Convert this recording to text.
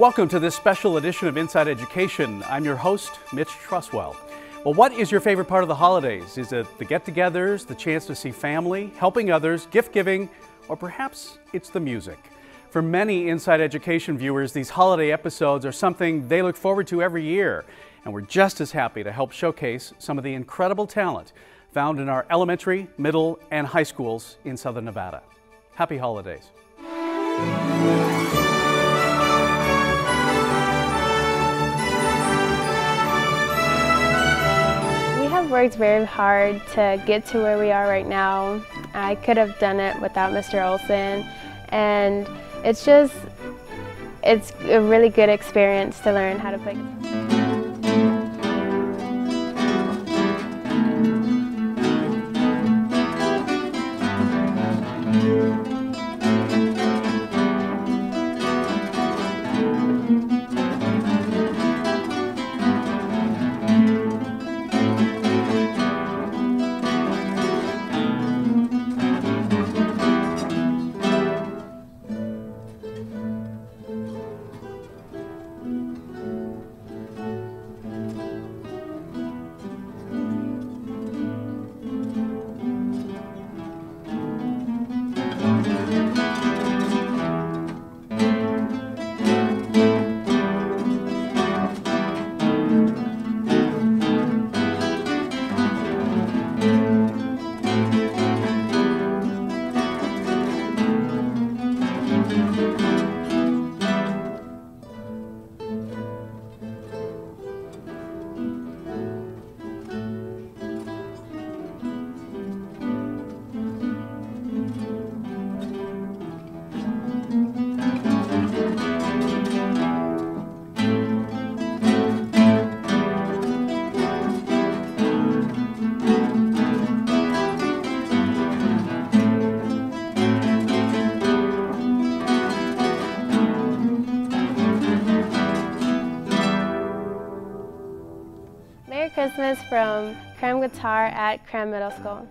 Welcome to this special edition of Inside Education. I'm your host, Mitch Truswell. Well, what is your favorite part of the holidays? Is it the get togethers, the chance to see family, helping others, gift giving, or perhaps it's the music? For many Inside Education viewers, these holiday episodes are something they look forward to every year, and we're just as happy to help showcase some of the incredible talent found in our elementary, middle, and high schools in Southern Nevada. Happy holidays. Worked very hard to get to where we are right now. I could have done it without Mr. Olsen, and it's just, it's a really good experience to learn how to play guitar. Christmas from Cram Guitar at Cram Middle School.